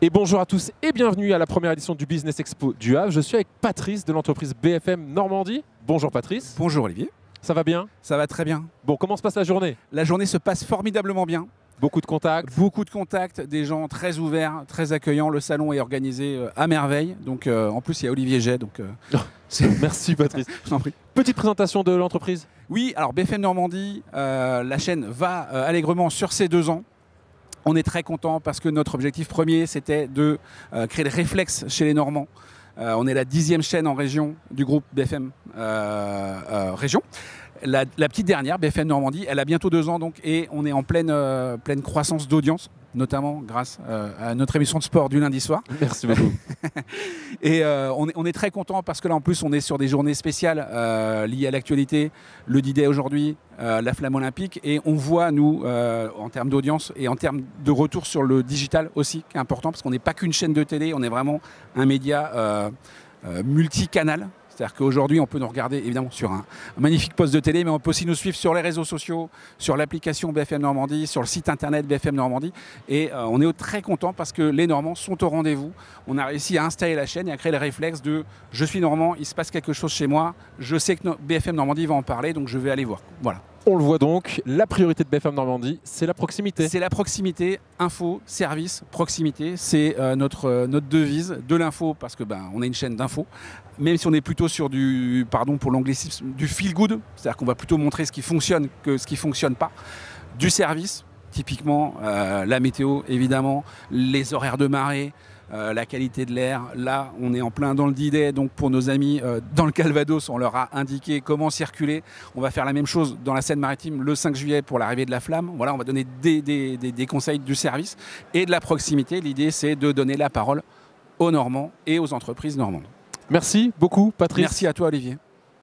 Et bonjour à tous et bienvenue à la première édition du Business Expo du Havre. Je suis avec Patrice de l'entreprise BFM Normandie. Bonjour Patrice. Bonjour Olivier. Ça va bien? Ça va très bien. Bon, comment se passe la journée? La journée se passe formidablement bien. Beaucoup de contacts? Beaucoup de contacts, des gens très ouverts, très accueillants. Le salon est organisé euh, à merveille. Donc, euh, en plus, il y a Olivier Jet. Donc, euh, c'est- Merci Patrice. je t'en prie. Petite présentation de l'entreprise. Oui, alors BFM Normandie, euh, la chaîne va euh, allègrement sur ses deux ans. On est très content parce que notre objectif premier, c'était de euh, créer le réflexe chez les Normands. Euh, on est la dixième chaîne en région du groupe BFM euh, Région. La, petite dernière, BFM Normandie, elle a bientôt deux ans donc, et on est en pleine, pleine croissance d'audience, notamment grâce euh, à notre émission de sport du lundi soir. Merci beaucoup. Et euh, on, est, on est très content parce que là en plus on est sur des journées spéciales euh, liées à l'actualité, le D-Day aujourd'hui, la flamme olympique, et on voit nous en termes d'audience et en termes de retour sur le digital aussi, qui est important parce qu'on n'est pas qu'une chaîne de télé, on est vraiment un média multicanal. C'est-à-dire qu'aujourd'hui, on peut nous regarder évidemment sur un, magnifique poste de télé, mais on peut aussi nous suivre sur les réseaux sociaux, sur l'application BFM Normandie, sur le site internet BFM Normandie. Et euh, on est très content parce que les Normands sont au rendez-vous. On a réussi à installer la chaîne et à créer le réflexe de je suis Normand, il se passe quelque chose chez moi, je sais que BFM Normandie va en parler, donc je vais aller voir. Voilà. On le voit donc, la priorité de BFM Normandie, c'est la proximité. C'est la proximité, info, service, proximité. C'est euh, notre, euh, notre devise de l'info parce que ben, on est une chaîne d'info. Même si on est plutôt sur du, pardon pour l'anglicisme, du feel good, c'est-à-dire qu'on va plutôt montrer ce qui fonctionne que ce qui fonctionne pas. Du service, typiquement euh, la météo, évidemment, les horaires de marée. euh, la qualité de l'air, là on est en plein dans le D-Day, donc pour nos amis euh, dans le Calvados, on leur a indiqué comment circuler. On va faire la même chose dans la Seine-Maritime le 5 juillet pour l'arrivée de la flamme. Voilà, on va donner des, des- des- des conseils du service et de la proximité. L'idée, c'est de donner la parole aux Normands et aux entreprises normandes. Merci beaucoup Patrice. Merci à toi, Olivier.